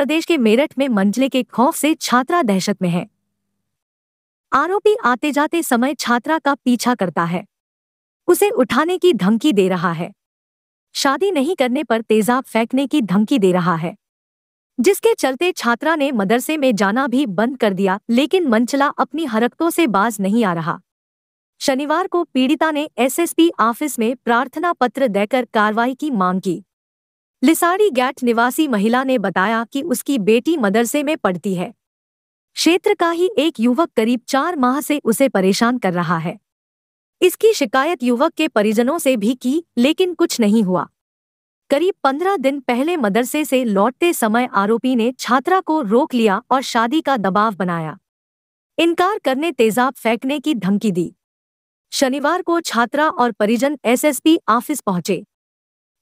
प्रदेश के मेरठ में मंजले के खौफ से छात्रा दहशत में है। आरोपी आते जाते समय छात्रा का पीछा करता है। उसे उठाने की धमकी दे रहा है। शादी नहीं करने पर तेजाब फेंकने की धमकी दे रहा है। जिसके चलते छात्रा ने मदरसे में जाना भी बंद कर दिया, लेकिन मंचला अपनी हरकतों से बाज नहीं आ रहा। शनिवार को पीड़िता ने एसएसपी ऑफ़िस में प्रार्थना पत्र देकर कार्रवाई की मांग की। लिसाड़ी गैट निवासी महिला ने बताया कि उसकी बेटी मदरसे में पढ़ती है। क्षेत्र का ही एक युवक करीब चार माह से उसे परेशान कर रहा है। इसकी शिकायत युवक के परिजनों से भी की, लेकिन कुछ नहीं हुआ। करीब पंद्रह दिन पहले मदरसे से लौटते समय आरोपी ने छात्रा को रोक लिया और शादी का दबाव बनाया। इनकार करने तेजाब फेंकने की धमकी दी। शनिवार को छात्रा और परिजन एसएसपी ऑफ़िस पहुँचे।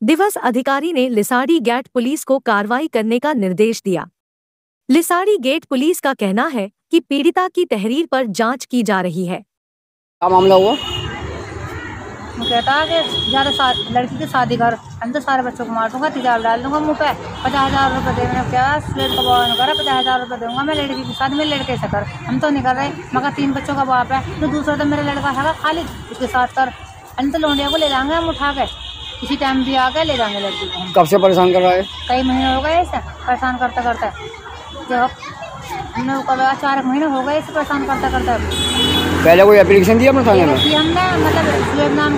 दिवस अधिकारी ने लिसाड़ी गेट पुलिस को कार्रवाई करने का निर्देश दिया। लिसाड़ी गेट पुलिस का कहना है कि पीड़िता की तहरीर पर जाँच की जा रही है। क्या मामला हुआ? कहता है कि ज़्यादा लड़की की शादी कर हम तो सारे बच्चों को मार दूँगा तिजाब डाल दूँगा मुँह पे पचास हज़ार रुपये दे मैंने क्या स्वेट का बॉय करा पचास हज़ार रुपये दूँगा मैं लड़की की शादी मेरे लड़के से कर। हम तो नहीं कर रहे मगर तीन बच्चों का बाप है तो दूसरा तो मेरा लड़का है खाली उसके साथ कर हम तो लोंडिया को ले जाएँगे हम उठा के। इसी टाइम भी आ गए ले जाएँगे लड़की को। कब से परेशान कर रहा है? कई महीने हो गए ऐसे परेशान करते करते। जब हमने कब चार महीने हो गए इसे परेशान करते करते। पहले कोई एप्लीकेशन दिया अपने थाने में? हमने मतलब सुएब नाम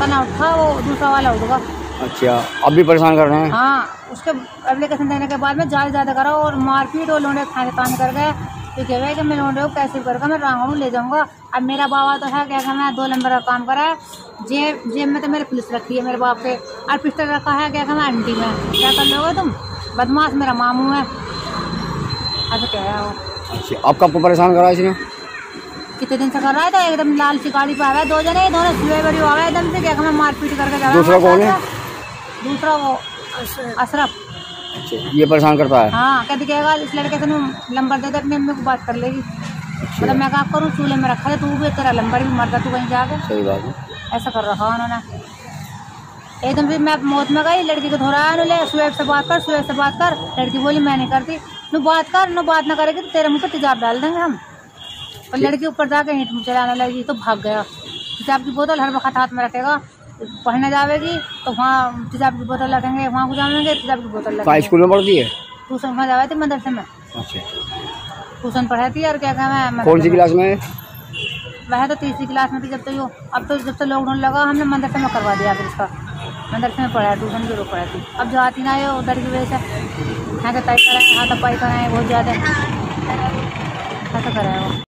तना उठा वो दूसरा वाला होगा। अच्छा अब भी परेशान कर रहे हैं? हाँ उसके एप्लीकेशन देने के बाद में ज़्यादा ज़्यादा करा और मारपीट और लोंडे खाने काम कर गए। तो कह रहे कि मैं लोंडे को कैसे करके मैं रांगड़ू ले जाऊँगा। अब मेरा बाबा तो है क्या मैं दो नंबर का काम करा है। जेब जेब में तो मेरे पुलिस रखी है मेरे बाप के और पिस्टल रखा है क्या मैं आंटी में। क्या कर लोगे तुम? बदमाश मेरा मामू है। ऐसा कह रहा है अच्छा अब कब को परेशान करा इसने? कितने दिन से कर रहा है? तो एकदम लाल सी गाड़ी पे आ गया दो जने दोनों सुबह बड़ी आ गए एकदम से क्या मैं मारपीट करके जा रहा कौन है? दूसरा वो अशरफ। अच्छा ये परेशान करता है हाँ कहेगा इस लड़के से नंबर दे दे अपनी अम्मी को बात कर लेगी। अच्छा। मतलब मैं क्या करूँ चूल्हे में रखा है तू भी तेरा नंबर भी मरता तू कहीं जाके। सही बात है। ऐसा कर रखा उन्होंने। एकदम फिर मैं मौत में गई लड़की को धोरा ले सुबह से बात कर सुबह से बात कर। लड़की बोली मैं नहीं करती। नु बात कर नु बात ना करेगी तो तेरे मुँह पर तेजाब डाल देंगे हम। और लड़की ऊपर जाके ईंट चलाने लगी तो भाग गया। तेजाब की बोतल हर वक्त हाथ में रखेगा। पढ़ने जाएगी तो वहाँ तेजाब की बोतल रखेंगे वहाँ को जाएँगे तेजाब की बोतल कहाँ स्कूल में पढ़ती है? ट्यूशन वहाँ जावे थी मदरसे में। अच्छा। ट्यूशन पढ़ाती है और क्या कहना है? कौन सी क्लास में? वह तो तीसरी क्लास में थी जब तो यो अब तो जब तो लॉकडाउन लगा हमने मदरसे में करवा दिया फिर उसका। मदरसे में पढ़ाया ट्यूशन भी रोक पढ़ाती अब जो आती ना है उधर की वजह से यहाँ तो तय कराए हाथ पाई कराए बहुत ज़्यादा। ऐसा कराए वो।